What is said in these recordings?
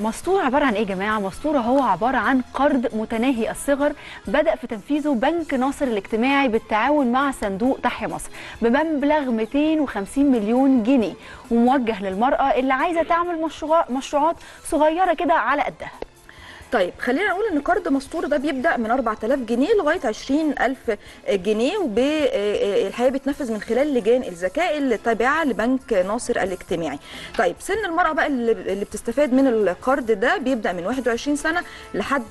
مستور عبارة عن إيه يا جماعة؟ مستور هو عبارة عن قرض متناهي الصغر بدأ في تنفيذه بنك ناصر الاجتماعي بالتعاون مع صندوق تحيا مصر بمبلغ 250 مليون جنيه وموجه للمرأة اللي عايزة تعمل مشروع مشروعات صغيرة كده على قدها. طيب خلينا نقول إن قرض مستور ده بيبدأ من 4000 جنيه لغاية 20000 جنيه والحقيقة بيتنفذ من خلال لجان الذكاء اللي تابعه لبنك ناصر الاجتماعي. طيب سن المرأة بقى اللي بتستفاد من القرض ده بيبدأ من 21 سنة لحد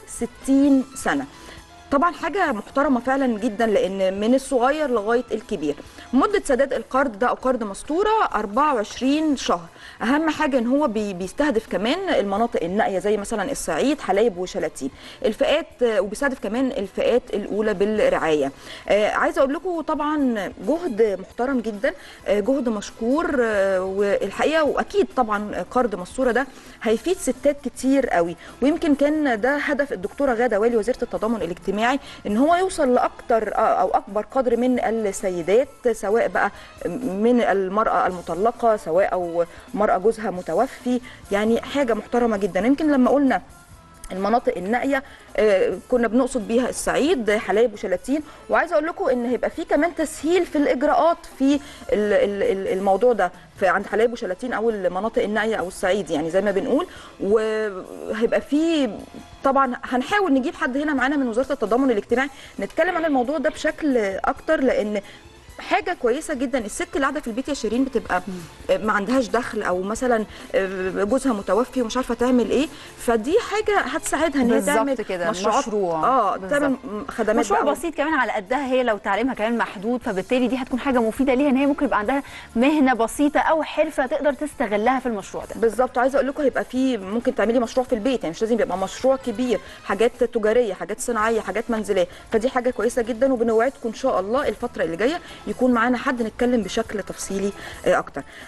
60 سنة. طبعا حاجة محترمة فعلا جدا لأن من الصغير لغاية الكبير. مدة سداد القرض ده أو قرض مستورة 24 شهر. أهم حاجة إن هو بي- بيستهدف كمان المناطق النائية زي مثلا الصعيد حلايب وشلاتين. الفئات وبيستهدف كمان الفئات الأولى بالرعاية. آه، عايزه أقول لكم طبعا جهد محترم جدا آه، جهد مشكور آه، والحقيقة وأكيد طبعا قرض مستورة ده هيفيد ستات كتير قوي. ويمكن كان ده هدف الدكتورة غادة والي وزيرة التضامن الاجتماعي ان هو يوصل لاكتر أو اكبر قدر من السيدات سواء بقى من المرأة المطلقة سواء أو مرأة جوزها متوفي. يعني حاجة محترمة جدا. يمكن لما قلنا المناطق النائية آه، كنا بنقصد بيها الصعيد حلايب وشلاتين. وعايزة أقول لكم إن هيبقى في كمان تسهيل في الإجراءات في ال- ال- ال- الموضوع ده في عند حلايب وشلاتين أو المناطق النائية أو الصعيد يعني زي ما بنقول. وهيبقى في طبعا هنحاول نجيب حد هنا معانا من وزارة التضامن الاجتماعي. نتكلم عن الموضوع ده بشكل أكتر لأن حاجة كويسة جدا. الست اللي قاعدة في البيت يا شيرين بتبقى ما عندهاش دخل أو مثلا جوزها متوفي ومش عارفة تعمل إيه. فدي حاجة هتساعدها إن هي تعمل كده، مشروعات. مشروع. آه. تعمل خدمات مشروع بقى. بسيط كمان على قدها هي لو تعليمها كمان محدود فبالتالي دي هتكون حاجة مفيدة ليها إن هي ممكن يبقى عندها مهنة بسيطة أو حرفة تقدر تستغلها في المشروع ده. بالظبط. عايزة أقول لكم هيبقى في ممكن تعملي مشروع في البيت. يعني مش لازم يبقى مشروع كبير. حاجات تجارية حاجات صناعية حاجات منزلية. فدي حاجة كويسة جدا وبنوعدكم إن شاء الله الفترة اللي جاية يكون معانا حد نتكلم بشكل تفصيلي آه، أكتر.